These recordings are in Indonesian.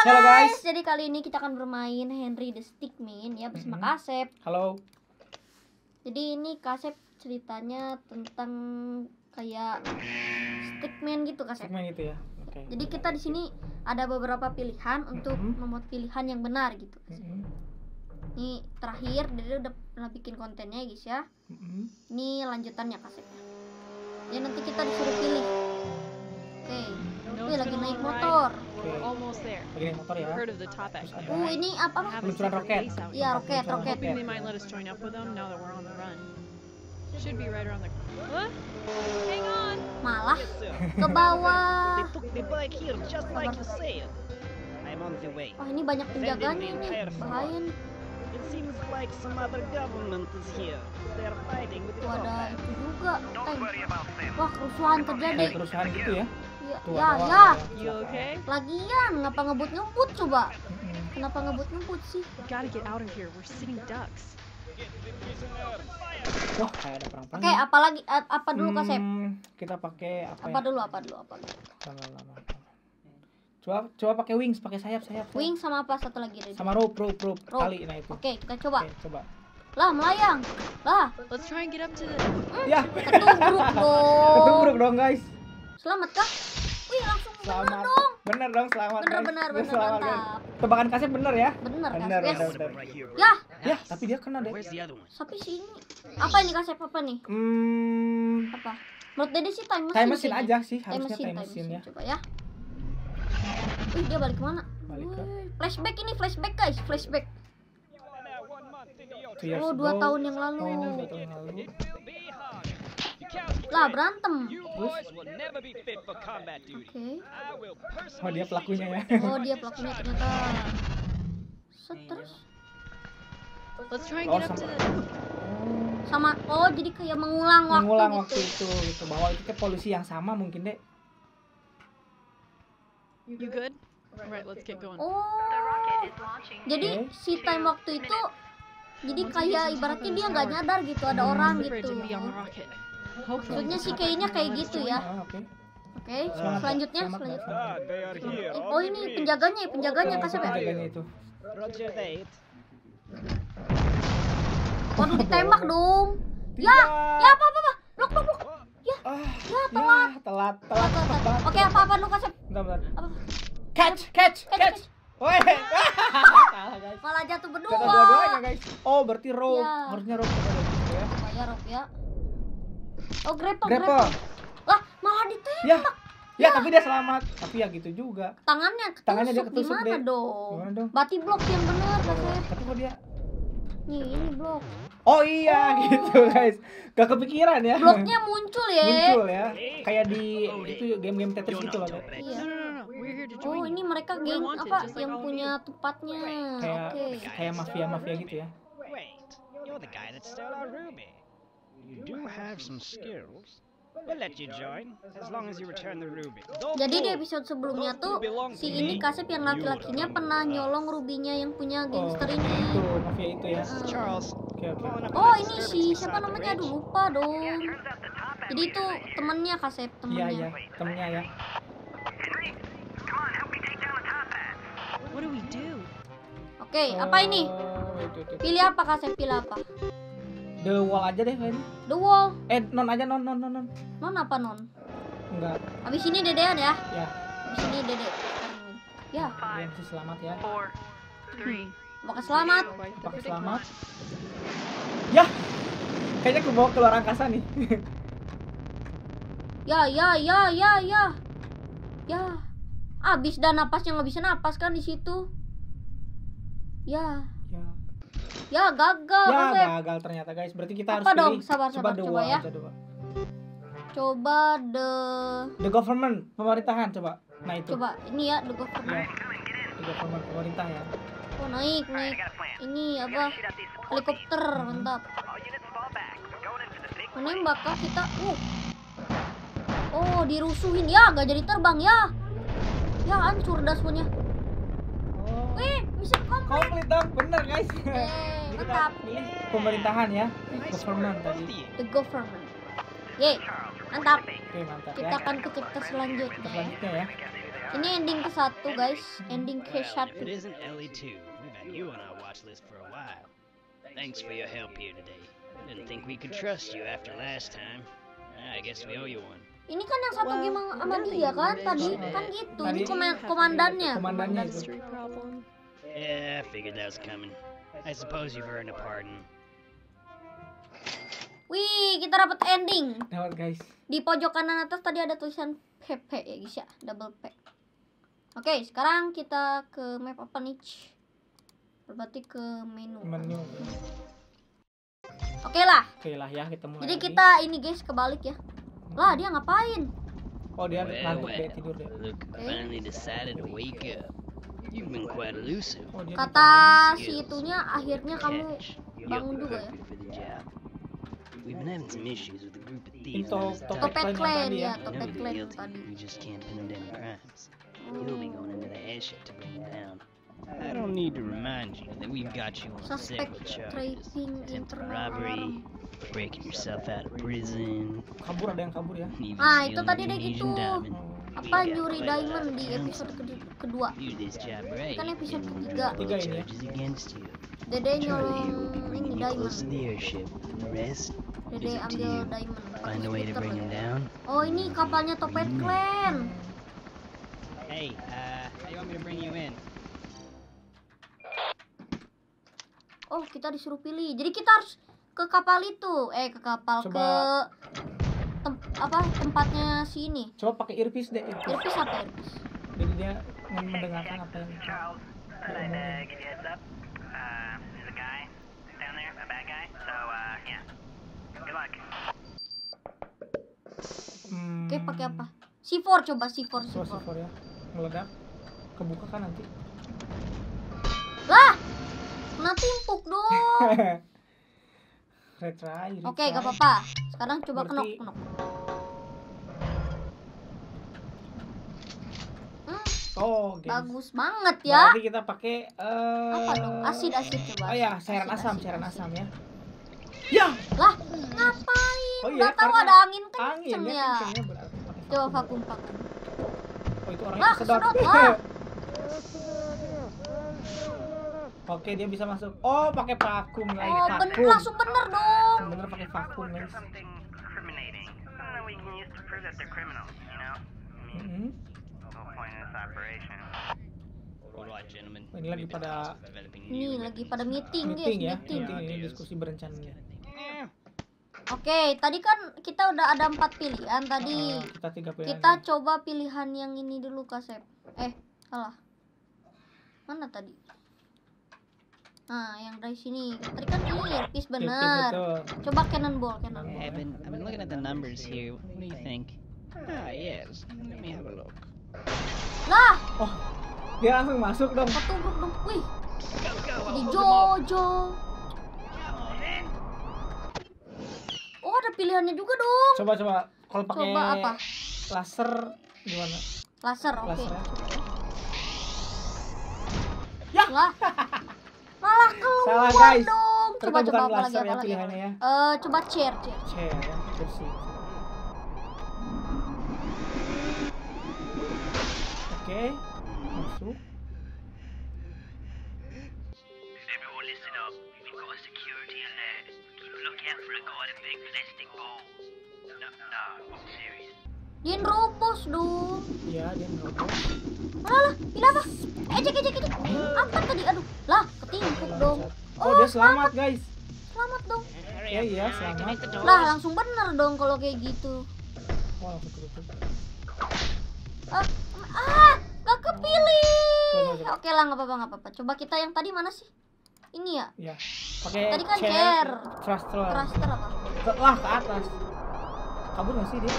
Halo, Halo, guys. guys. Jadi kali ini kita akan bermain Henry the Stickman ya bersama Mhm. Kasep. Halo. Jadi ini Kasep ceritanya tentang kayak Stickman gitu Kasep. Segmen itu ya. Oke. Jadi kita di sini ada beberapa pilihan untuk Mhm. membuat pilihan yang benar gitu. Kasep. Mm-mm. Ini terakhir dia udah pernah bikin kontennya guys ya. Mm-mm. Ini lanjutannya Kasep. Ya nanti kita disuruh pilih. Oke. Wih lagi naik motor. Oke. Almost there. Lagi naik motor ya. Heard of the top Terus act. ada Uh ini apa? Peluncuran roket. Iya roket roket. Hoping they might let us join up with them now that we're on the run. Should be right around the. What? Hang on. Malah ke bawah. They took the bike here just like you said. I'm on the way. Wah ini banyak penjaganya nih. Bahaya nih. It seems like some other government is here. They're fighting with the ada itu juga tank. Wah kerusuhan terjadi. kerusuhan gitu ya. Ya, ya, ada ya. orang. You okay? Lagian ngapa ngebut-ngebut coba? Kenapa ngebut-ngebut sih? Gotta get out of here. We're sitting ducks. Wah, kayak ada perang-perang. Oke, apa lagi? Apa dulu Kasep? Hmm, kita pakai apa? Apa ya? dulu? Apa dulu? Apa dulu? Lama, lama, lama. Coba coba pakai wings, pakai sayap, sayap. sayap. Wing sama apa satu lagi? Sama rope, rope, rope. Rope. Tali nah itu. Oke, kita coba. Oke, coba. Lah, melayang. Lah, Let's try and get up to the. Ya, ketubruk dong. ketubruk dong, guys. Selamat kah? Langsung bener Selamat. dong. Bener dong, selamat. Bener, bener, Udah bener, selamat, mantap. Tebakan kasih bener ya? Bener, Bener, bener, bener. Ya, Ya, tapi dia kena deh. Sampai sini. Apa ini Kasep? Apa nih? Hmm, Apa? Menurut Dede sih time machine. time machine aja sih, Time harusnya machine, time machine ya. Coba ya. Wih, dia balik ke mana? Balik ke flashback ini, flashback guys, flashback. Oh, dua tahun yang lalu. Oh, dua tahun yang lalu. Lah, berantem. Duty. Oke. Will Oh, dia pelakunya ya. Oh, dia pelakunya ternyata. Set, terus Let's try and Oh, get up to sama. the. sama oh jadi kayak mengulang waktu Mengulang gitu. waktu itu gitu bahwa itu ke polisi yang sama mungkin deh. You good? Right. Let's get going. Oh. Jadi Oke. si time waktu itu jadi kayak ibaratnya dia nggak nyadar gitu ada Hmm. orang gitu. Maksudnya sih kayaknya kayak gitu ya. Ah, oke. Oke, Selamat, selanjutnya selamat, selanjutnya. here. Oh ini penjaganya, ya, penjaganya kasep ya. penjaganya itu. Roger that. Waduh ditembak dong. Ya, ya apa apa apa. Blok blok blok. Ya, Ah, ya ya, telat. telat, Telat. Oke apa apa lu kasep. Bentar, bentar. Apa? Catch, catch, Catch. Woi. Malah jatuh berdua. Jatuh dua-duanya, guys. Oh, berarti rope. Ya. Harusnya rope ya. Bayar Rob ya. Oh grapple, Grapple. grapple. Lah malah ditembak. Ya. Ya, tapi dia selamat. Tapi ya gitu juga. Tangannya ketusuk, Tangannya dia ketusuk gimana deh. dong? Gimana dong? Bati blok yang bener kasep. Tapi kok dia Nih ini blok. Oh iya gitu guys. Gak kepikiran ya. Bloknya muncul ya. Muncul ya. Kayak di itu game-game Tetris gitu loh. Iya. Oh ini mereka geng apa yang punya tempatnya. kayak Oke. kayak mafia-mafia gitu ya. Wait, you're the guy that stole our ruby. You do have some skills. We'll let you join as long as you return the ruby. Jadi di episode sebelumnya tuh si ini Kasep yang laki-lakinya pernah nyolong rubinya yang punya Oh, gangster itu ini. mafia itu ya. Charles. Oh ini si siapa namanya? Aduh lupa dong. Jadi itu temennya Kasep Iya temennya. iya, temennya ya. Oke apa ini? Oh. Pilih apa Kasep? Pilih apa? The wall aja deh kayaknya. The wall. Eh, non aja non non non non. Non apa non? Enggak. Abis ini dedean ya. Ya, Abis ini dede. Ya, yang sih selamat ya. Three. bakal selamat. Pakai selamat. Ya. Kayaknya aku bawa keluar angkasa nih. Ya, ya, ya, ya, ya. Ya. Abis dah napasnya nggak bisa napas kan di situ. Ya. Ya. Ya, gagal. Ya Kasep. gagal ternyata guys. Berarti kita Apa harus dong? pilih Sabar, sabar, the coba ya. aja, coba. Coba the The government, pemerintahan coba. Nah itu. coba ini ya the Ya. government. The government pemerintah ya. Oh, naik, naik. Ini apa? Helikopter, mantap. Menembak kah kita? Uh. Oh, dirusuhin ya, gak jadi terbang ya. Ya, hancur dasboardnya. Oh. Wih, mission komplit. Komplit dong, bener guys. Eh, Mantap. pilih pemerintahan ya, Nice government tadi. The government. Yeay, mantap. Oke mantap Kita ya. akan ke chapter selanjutnya. Selanjutnya ya. Ini ending ke satu guys, ending ke satu. it isn't Ellie too, we've had you on our watch list for a while. Thanks for your help here today. Didn't think we could trust you after last time. I guess we owe you one. Ini kan yang satu Well, game sama dia kan tadi kan it, gitu. Ini komandannya. Komandannya. Yeah, I figured that was coming. I suppose you've earned a pardon. Wih, kita dapat ending. Dapat guys. Di pojok kanan atas tadi ada tulisan PP ya guys ya, double P. Oke, sekarang kita ke map apa nih? Berarti ke menu. Menu. Oke lah. Oke lah ya kita mulai. Jadi lagi. kita ini guys kebalik ya. Lah, dia ngapain? Oh dia ngantuk well, tidur deh. look, I finally decided to wake up. Kata dipanggil. si itunya akhirnya kamu bangun juga ya. We've been having some issues with a group of Ini thieves. to- on this topet Topet town. clan yang clan tadi. I know topet they're clan guilty. tadi. We just can't pin them to any crimes. Oh. You'll be going into the airship to bring them down. I don't need to remind you that we've got you on Suspect several charges. traping Attempted internal robbery, alarm. breaking yourself out of prison, Kabur ada yang kabur ya. Ah, itu tadi deh gitu. Oh, Apa nyuri diamond di episode ke- kedua? Kan episode ketiga. Tiga ini ya. Dede nyolong ini diamond. Dede ambil diamond. pakai find a way to skuter bring him down. Oh, ini kapalnya Topet Hmm. Clan. Hey, uh, how you want me to bring you in? Oh, kita disuruh pilih. Jadi kita harus ke kapal itu. Eh, ke kapal Coba. ke tem- apa tempatnya si ini. Coba pakai earpiece deh. Earpiece. Earpiece apa earpiece? Jadi dia mendengarkan apa yang Charles, kita I'd omongin. give you a heads up. There's a guy down there, a bad guy. So, yeah. Good luck. Hmm, Oke, pakai apa? C4 coba C4 Coba C4. C4 ya. Meledak. Kebuka kan nanti. Lah. Kena timpuk dong. Retry. Oke, retry. gak apa-apa. Sekarang coba kenok Berarti- kenok. Hmm, Oh, guys. bagus banget ya. Berarti kita pakai eh Apa dong? Asid asid coba. Oh ya, cairan asid, asam, asid, cairan asid. asam ya. Ya, Lah, ngapain? Oh iya, Udah tahu ada angin kenceng ya, ya. kencengnya berarti pakai Coba vakum. vakum vakum. Oh, itu orangnya kesedot. lah. Oke, dia bisa masuk. Oh, pakai vakum guys. Oh, vakum. langsung bener dong. Bener pakai vakum guys. Something incriminating. Ini lagi pada- Ini lagi pada meeting, guys, Meeting ya, meeting. meeting ini diskusi berencananya. Eh, Oke, tadi kan kita udah ada empat pilihan tadi. Eh, kita tiga pilihan. Kita coba pilihan yang ini dulu Kasep. Eh, salah. Mana tadi? Nah, yang dari sini. Tadi kan ini earpiece betul. Coba cannonball, cannonball. I've been, I've been looking at the numbers here. What do you think? Ah, yes. Let me have a look. Lah, Oh, dia langsung masuk dong. ketubruk dong. Wih, jadi Jojo. Oh, ada pilihannya juga dong. Coba coba kalau pakai Coba apa? laser gimana? Laser, oke. Laser ya. Ya. Lah. Malah keluar Salah, guys. dong. Coba Ternyata coba apa lagi laser apa ya lagi? ya. Eh, coba chair, chair. Chair ya, kursi. Oke, masuk. Everyone listen up. We've got a security alert. Keep a lookout for a guy in a big plastic ball. No, no, I'm serious. Dia nerobos dong. Iya, dia ngerokok. Alah, pilih apa? Ejek, ejek, ejek. Apa tadi? Aduh, lah, ketimpuk dong. Oh, dia selamat guys. Selamat dong. Ya iya, selamat. Lah, langsung bener dong kalau kayak gitu. Oh. Ah, ah. Oke lah, nggak apa-apa, nggak apa-apa. Coba kita yang tadi mana sih? Ini ya, Ya. Pakai Tadi kan chair. Thruster. thruster apa? Ke, wah, ke atas. Kabur nggak sih dia?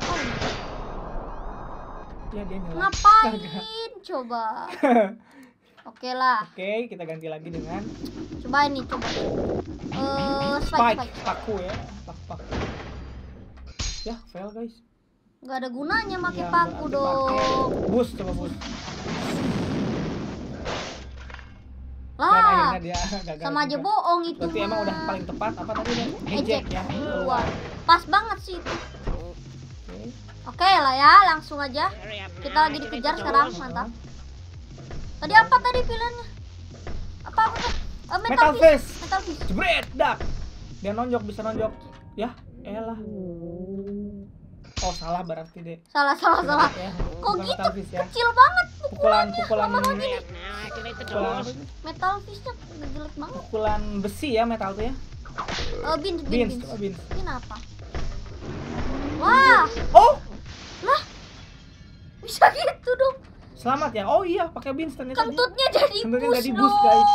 Oh. Ya, dia. Ngapain? Coba. Oke lah, Oke, kita ganti lagi dengan coba ini, coba. Eh, spike, spike, spike. paku ya, paku paku. Ya, fail guys. Gak ada gunanya pakai Ya, paku dong. Bus, coba bus. Dan Lah, akhirnya dia gagal. sama aja bohong itu Berarti emang udah paling tepat apa tadi dia? Ejek Ejek ya. keluar. Pas banget sih itu. Oke. Lah ya, langsung aja. Kita lagi dikejar sekarang, mantap. Tadi apa tadi pilihannya? Apa apa? tuh? Eh, metal, Metal. Fist. Metal. Jebret, dak. Dia nonjok, bisa nonjok. Ya, elah. Oh, salah berarti, Dek. Salah salah salah. Ya, Kok gitu? Ya. Kecil banget Pukulan, pukulan, now. Activate the pukulan, metal fishnya jelek banget. pukulan besi ya metal tuh ya. Eh, Beans, beans. coba beans. Bean apa? Wah, Oh, lah. Bisa gitu dong. selamat ya. Oh iya, pakai beans ternyata. dia. Kentutnya jadi Kentutnya bus jadi dong. boost, guys.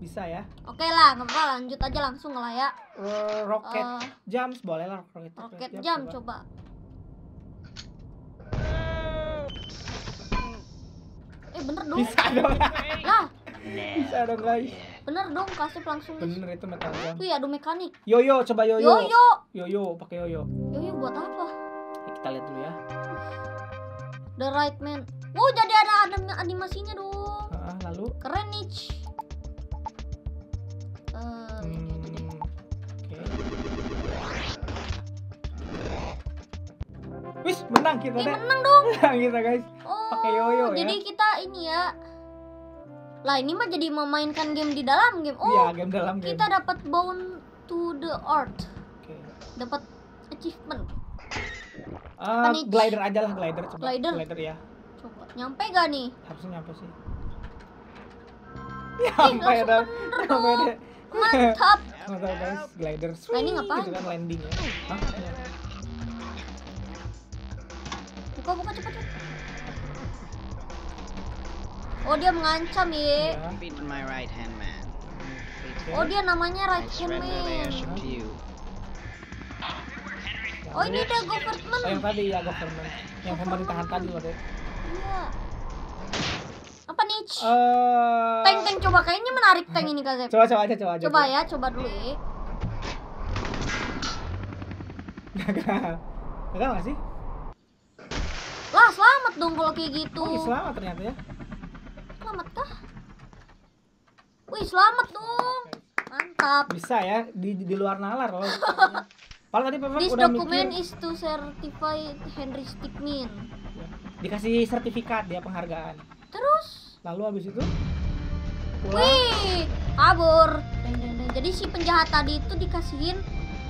Bisa ya. Oke lah, nggak apa-apa. Lanjut aja langsung lah ya. Eh, rocket Eh, jams boleh lah rocket, roket jam coba. coba. Eh bener dong. Bisa dong. Lah, Bisa dong guys. bener dong kasih langsung. Bener itu metal jam. Wih, ada mekanik. Yoyo, coba yoyo. Yoyo. Yoyo, pakai yoyo. Yoyo buat apa? Ya, kita lihat dulu ya. The right man. Wow, jadi ada ada animasinya dong. Ah, lalu Keren nih. Eh, ini, ini. hmm, Oke. Wis, menang kita deh. menang dong. Menang kita guys. Oh, Pakai yoyo ya. jadi kita ini ya. Lah ini mah jadi memainkan game di dalam game. Iya, Oh, game dalam game. kita dapat bound to the earth. Oke. Dapat achievement. Nih? glider aja lah, glider coba. Glider? Glider ya. Coba nyampe gak nih? Harusnya nyampe sih. Nyampe dah. bener Nyampe dong. deh. Mantap. Mantap guys, glider. Nah, ini Swing, ngapain? Gitu kan landing ya. Hah? Iya. Buka buka cepet. cepet. Oh dia mengancam ya. Feet to my right hand man. Oke. Oh dia namanya right hand man. Oh ini dia government. Oh, yang tadi ya government. Yang pemerintahan tadi loh deh. Iya. Apa nih? Eh. Tank tank coba kayaknya menarik tank ini Kak Zep. Coba coba aja coba aja. Coba ya, coba dulu ya. Gagal. Gagal nggak sih? Lah selamat dong kalau kayak gitu. Oh, iya, selamat ternyata ya. Selamat kah? Wih selamat dong. Mantap. Bisa ya di di luar nalar loh. Padahal tadi Pepek This udah document mikir is to certify Henry Stickmin. dikasih sertifikat dia penghargaan. Terus, Lalu habis itu pulang. wih, kabur. Jadi si penjahat tadi itu dikasihin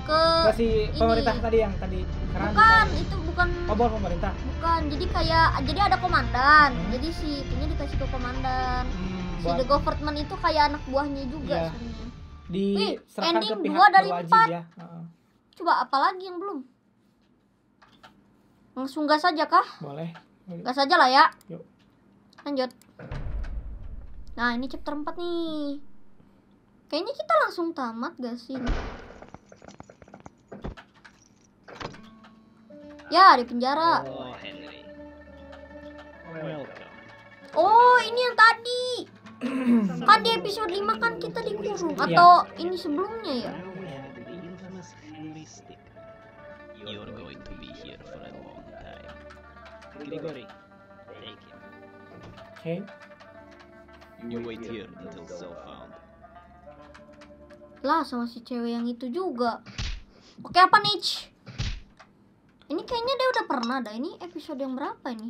ke Kasih ini. pemerintah tadi yang tadi karena bukan, itu bukan Oh, bukan pemerintah. bukan. Jadi kayak jadi ada komandan. Hmm. Jadi si itunya dikasih ke komandan. Hmm, Si buat the government itu kayak anak buahnya juga Iya. sebenarnya. diserahkan ke ending pihak dua dari empat. ya. Heeh. Coba apa lagi yang belum? Langsung gas aja kah? Boleh. Gas aja lah ya. Yuk. Lanjut. Nah, ini chapter 4 nih. Kayaknya kita langsung tamat gak sih? Ya, di penjara. Oh, Henry. Welcome. Oh, ini yang tadi. kan di episode 5 kan kita dikurung Iya. atau ini sebelumnya ya? You're going to be here for a long time. Grigori, take him. Oke. You wait here until so found. Lah, sama si cewek yang itu juga. Oke, apa nih? Ini kayaknya dia udah pernah dah. Ini episode yang berapa ini?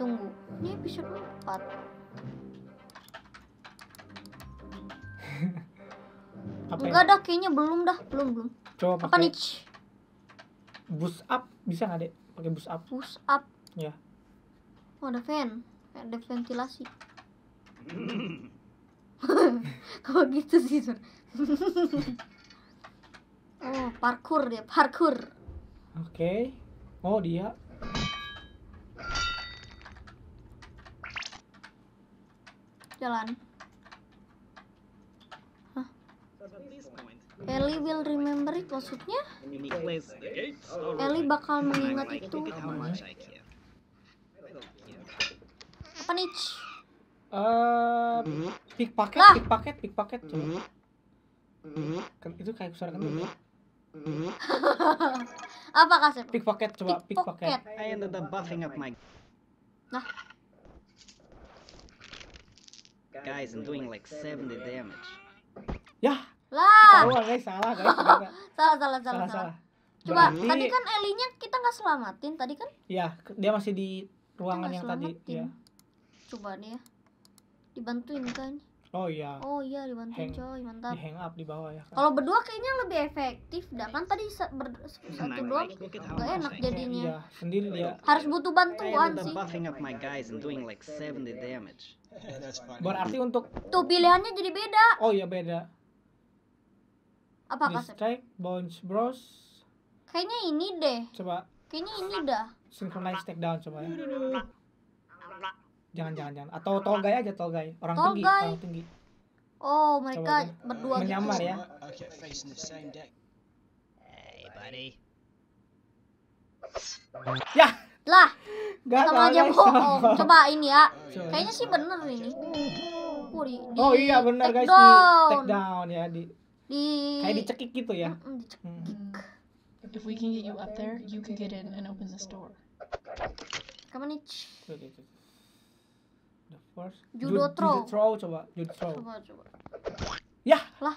Tunggu. Ini episode 4. Apa Enggak ya? dah, kayaknya belum dah. Belum, belum. Coba Apa pakai nih? boost up bisa nggak dek? Pakai boost up. Push up. Ya. Oh, ada fan. Ada ventilasi. Kok gitu sih, oh, parkour dia, parkour. Oke. Oh dia. Jalan. Point, Ellie will remember it maksudnya? Ellie bakal mengingat itu. Apa nih? Eh, pickpocket, Lah. pickpocket, pickpocket. Coba. Kan- Itu kayak suara kan? Apa kasep? Pickpocket, coba pickpocket. I ended up buffing up my Nah, guys and doing like 70 damage. Ya, lah. tahu guys, salah guys. Salah, salah, salah, Salah, salah. salah. Coba, Berarti- tadi kan Ellie-nya kita nggak selamatin tadi kan? Ya, dia masih di ruangan yang tadi. Ya. Coba nih ya. Dibantuin kan? Oh iya. Oh iya dibantuin Hang. coy, Di mantap. hang up di bawah ya. kan? Kalau berdua kayaknya lebih efektif dah kan tadi ber- satu doang nggak enak jadinya. Iya, sendiri dia. Harus butuh bantuan sih. up buffing up my guys and doing like 70 damage. Berarti untuk Tuh pilihannya jadi beda. oh iya beda. Apa kasih? Strike, Bounce Bros. Kayaknya ini deh. Coba Kayaknya ini dah. synchronize takedown coba ya. Jangan jangan jangan. Atau Tolgai aja Tolgai. Orang tinggi, Tolgai. orang tinggi. Oh mereka Coba berdua Menyamar gitu. ya. Hey, buddy. Ya, Lah gagal sama aja bohong. Coba ini ya. Coba. Kayaknya sih bener ini. Oh, di, di Oh iya benar take guys di down. take down ya di Di kayak dicekik gitu ya. Dicekik. Hmm. If we can get you up there, you can get in and open this door. Kamu nih. Tuh, first Judo Ju- throw. Judo throw coba, judo throw. Coba coba. Ya. Lah.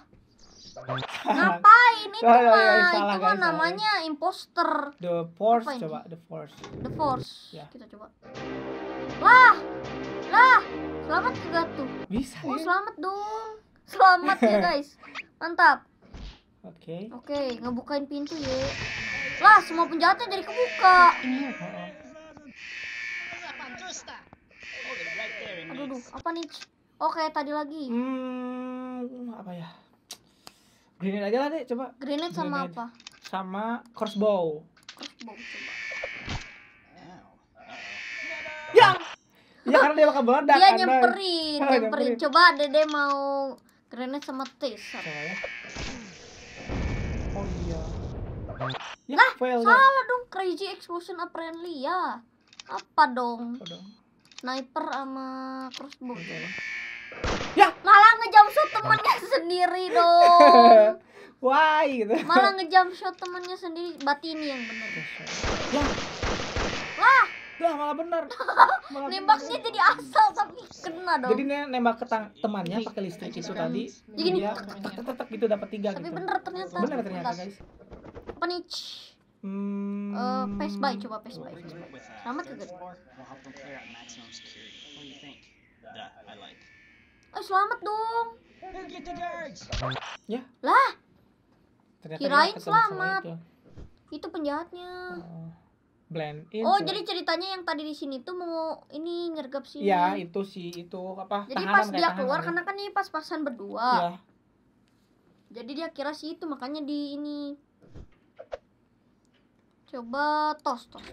Ngapain itu Salah, mah? Itu mah guys, salah, namanya imposter. The force Apa ini? coba, the force. The Force. Ya. Kita coba. Lah. Lah. Selamat juga tuh. Bisa Oh, ya. selamat dong. Selamat ya, guys. Mantap. Oke. Oke, ngebukain pintu ya. Lah, semua penjahatnya jadi kebuka. In Aduh, duh, apa nih? Oke, tadi lagi. Hmm, apa ya? Grenade aja lah deh, coba. Grenade sama Grenade. apa? Sama crossbow. Crossbow coba. Ya. Ya karena dia bakal meledak Dia kan, nyemperin, Oh, nyemperin. nyemperin. Coba Dede mau grenade sama taser. Ya. Oh iya. Ya, Lah, fail. Salah dong, crazy explosion apparently ya. Apa dong? Apa dong? Sniper sama crossbow. Coba ya. Ya, Malah ngejump shot temennya sendiri dong. why gitu. Malah ngejump shot temennya sendiri. Berarti ini yang bener. Ya, Wah, lah malah benar. Malah nembaknya jadi asal tapi kena dong. Jadi nembak ke temannya pakai listrik itu tadi. Jadi dia tek tek tek tek gitu dapat tiga tapi gitu. bener ternyata. Bener ternyata guys. Apa nih? Hmm. By, coba by. Uh, Selamat. Eh, selamat dong. Guards! Lah, Ternyata kirain selamat. itu. itu penjahatnya. Oh. Blend in. Oh, jadi ceritanya yang tadi di sini tuh mau ini nyergap sini. Iya, itu sih itu apa? Jadi tahanan pas dia tahanan keluar ya. karena kan ini pas-pasan berdua. Iya. Jadi dia kira sih itu makanya di ini. Coba tos tos.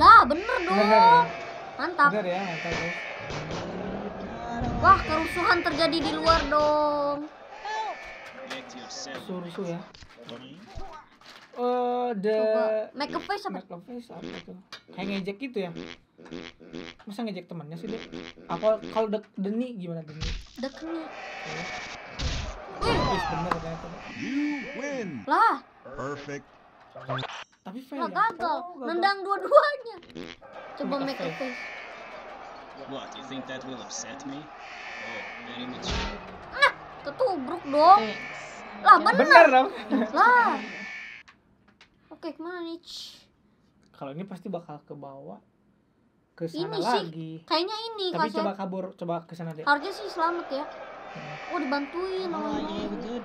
Lah, bener dong. Mantap. Bener ya, mantap. Wah, kerusuhan terjadi di luar dong. Rusuh-rusuh ya. Eh, the Coba make a face apa? Make a face apa tuh? Kayak ngejek gitu ya? Masa ngejek temannya sih dia? Apa kalau de Deni gimana Deni? Dekni. Wih, bener ternyata. You win. Lah, Perfect. Tapi fail lah ya? gagal. Oh, gagal. Nendang dua-duanya. Coba Make a face. What, you think that will upset me? Oh, very much. Ketubruk dong. Lah, bener. Bener dong. Lah. Oke, ke mana nih? Kalau ini pasti bakal ke bawah ke sana Ini sih, lagi. Kayaknya ini Tapi coba kabur, coba ke sana deh. Harusnya sih selamat ya. Oh, dibantuin sama Oh, we're good.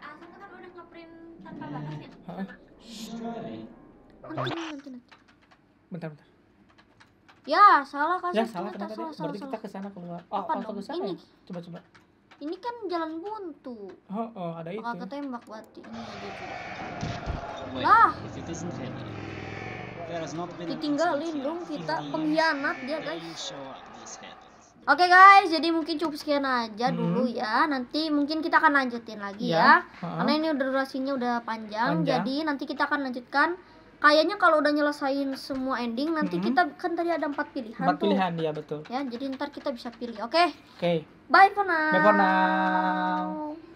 Asal kan udah ngeprint tanpa batasnya. Heeh. Nanti, nanti, nanti. Bentar, bentar. Ya, salah kan Ya Sep. salah ternyata deh. salah, salah, Berarti kita salah. ke sana keluar. Oh, Apa dong? ke sana Ini. ya? Coba coba. Ini kan jalan buntu. Oh, oh ada itu. Bakal ketembak berarti. Ini aja coba. Wait, Lah. Ditinggalin dong kita pengkhianat dia guys. Oke guys, jadi mungkin cukup sekian aja Hmm. dulu ya. Nanti mungkin kita akan lanjutin lagi Iya. ya. Heeh. Karena ini udah durasinya udah panjang, Panjang. jadi nanti kita akan lanjutkan. Kayaknya kalau udah nyelesain semua ending, nanti Mhm. kita kan tadi ada empat pilihan Empat tuh. pilihan dia betul. Ya, jadi ntar kita bisa pilih. Oke, Oke. bye for now. Bye for now.